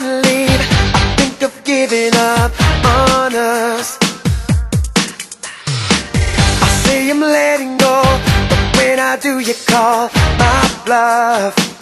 wanna leave I think of giving up on us. I say I'm letting go But when I do you call my bluff.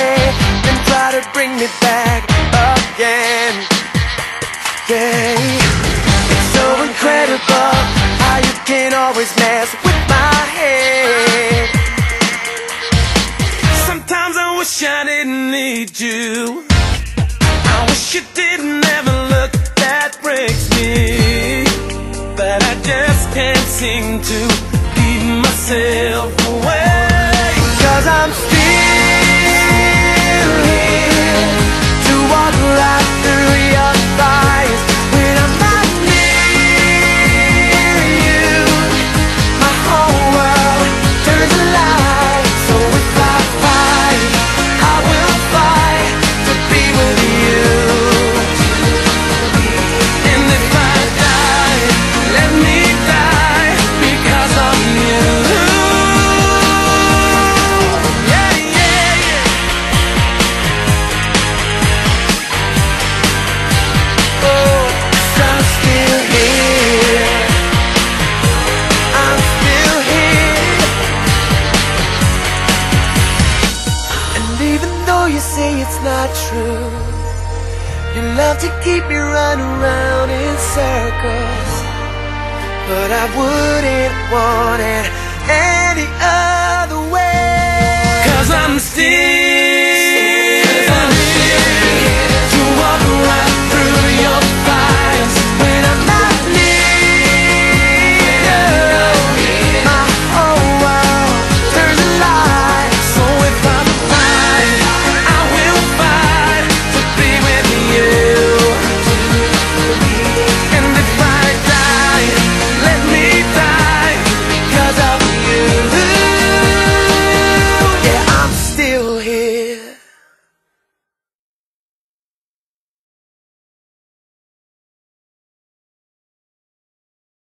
away Then try to bring me back again. Yeah. It's so incredible How you can always mess with my head. Sometimes I wish I didn't need you. I wish you didn't ever look That breaks me. But I just can't seem to be myself. it's not true. You love to keep me running around in circles But I wouldn't want it.